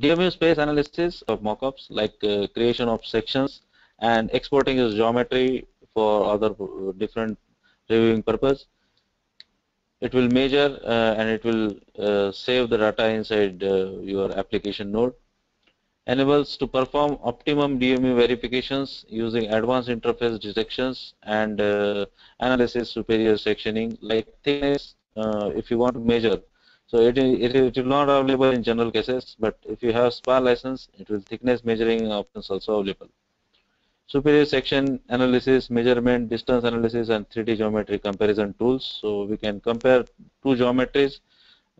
DMU space analysis of mockups like uh, creation of sections and exporting as geometry for other uh, different reviewing purpose. It will measure uh, and it will uh, save the data inside uh, your application node. Enables to perform optimum DMU verifications using advanced interface detections and uh, analysis superior sectioning like thickness if you want to measure so it, it, will not available in general cases, but if you have SPA license, it will thickness measuring options also available. Superior section analysis, measurement, distance analysis, and 3D geometry comparison tools. So we can compare two geometries,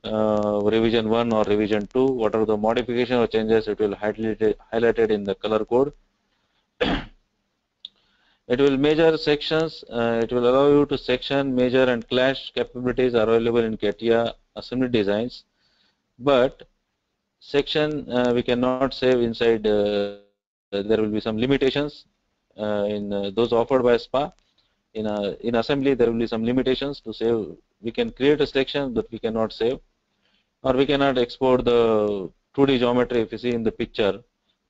uh, revision 1 or revision 2. What are the modification or changes? It will highlight highlighted in the color code. It will measure sections. Uh, it will allow you to section, measure, and clash capabilities are available in CATIA assembly designs. But section uh, we cannot save inside. Uh, there will be some limitations uh, in uh, those offered by SPA. In a, in assembly, there will be some limitations to save. We can create a section but we cannot save, or we cannot export the 2D geometry. If you see in the picture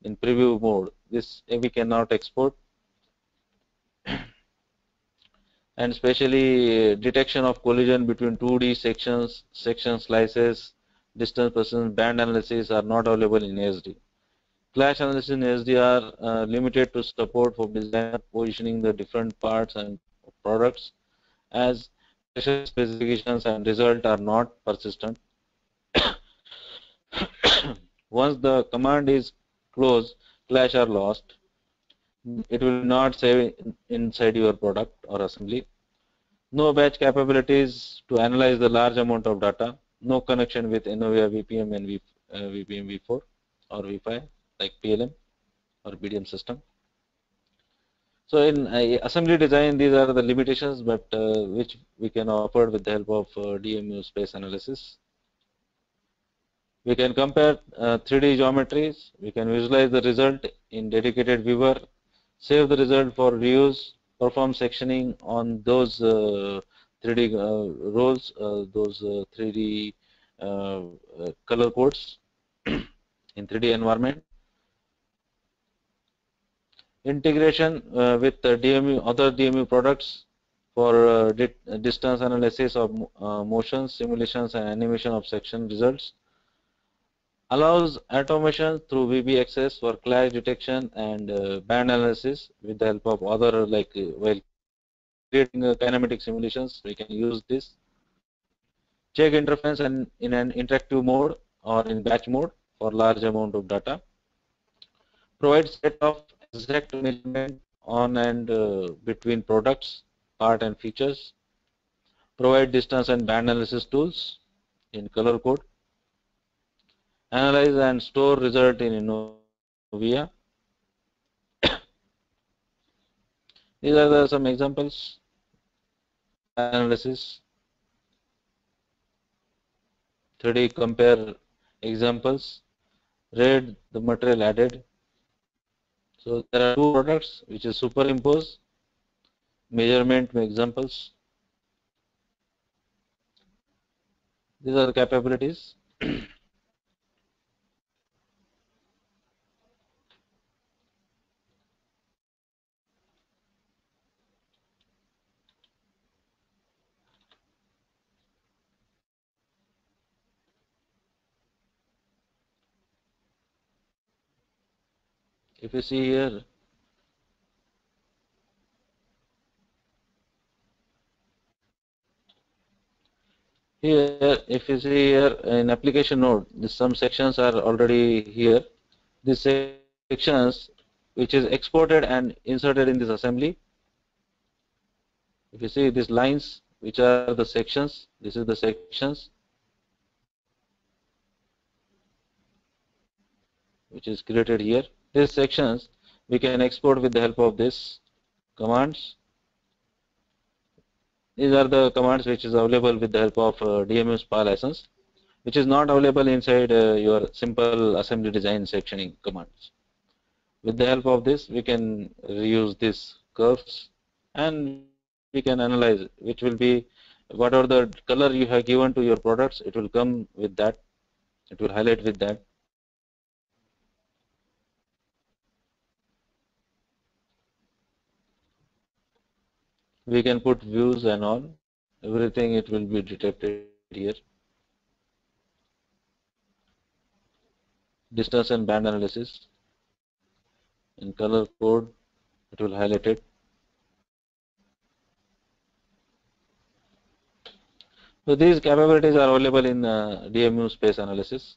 in preview mode, this we cannot export and especially detection of collision between 2D sections, section slices, distance persistence, band analysis are not available in ASD. Clash analysis in ASD are uh, limited to support for design positioning the different parts and products as specifications and result are not persistent. Once the command is closed, clash are lost it will not save inside your product or assembly. No batch capabilities to analyze the large amount of data. No connection with Enovia VPM and v, uh, VPM v4 or v5 like PLM or PDM system. So in uh, assembly design, these are the limitations, but uh, which we can offer with the help of uh, DMU space analysis. We can compare 3D uh, geometries. We can visualize the result in dedicated viewer save the result for reuse, perform sectioning on those uh, 3D uh, roles, uh, those 3D color codes in 3D environment. Integration with DMU, other DMU products for distance analysis of motions, simulations and animation of section results allows automation through VBXS for clash detection and uh, band analysis with the help of other like uh, while creating uh, kinematic simulations we can use this. Check interference and in an interactive mode or in batch mode for large amount of data. Provide set of exact measurement on and uh, between products part and features. Provide distance and band analysis tools in color code analyze and store result in Enovia. These are the, some examples. Analysis. 3D compare examples. Read the material added. So there are two products which is superimpose. Measurement examples. These are the capabilities if you see here. Here if you see here in application node some sections are already here. These sections which is exported and inserted in this assembly. If you see these lines which are the sections this is the sections which is created here these sections we can export with the help of this commands. These are the commands which is available with the help of uh, DMU SPA license, which is not available inside uh, your simple assembly design sectioning commands. With the help of this, we can reuse these curves and we can analyze which will be whatever the color you have given to your products, it will come with that. It will highlight with that we can put views and all. Everything it will be detected here. Distance and band analysis. In color code it will highlight it. So these capabilities are available in uh, DMU space analysis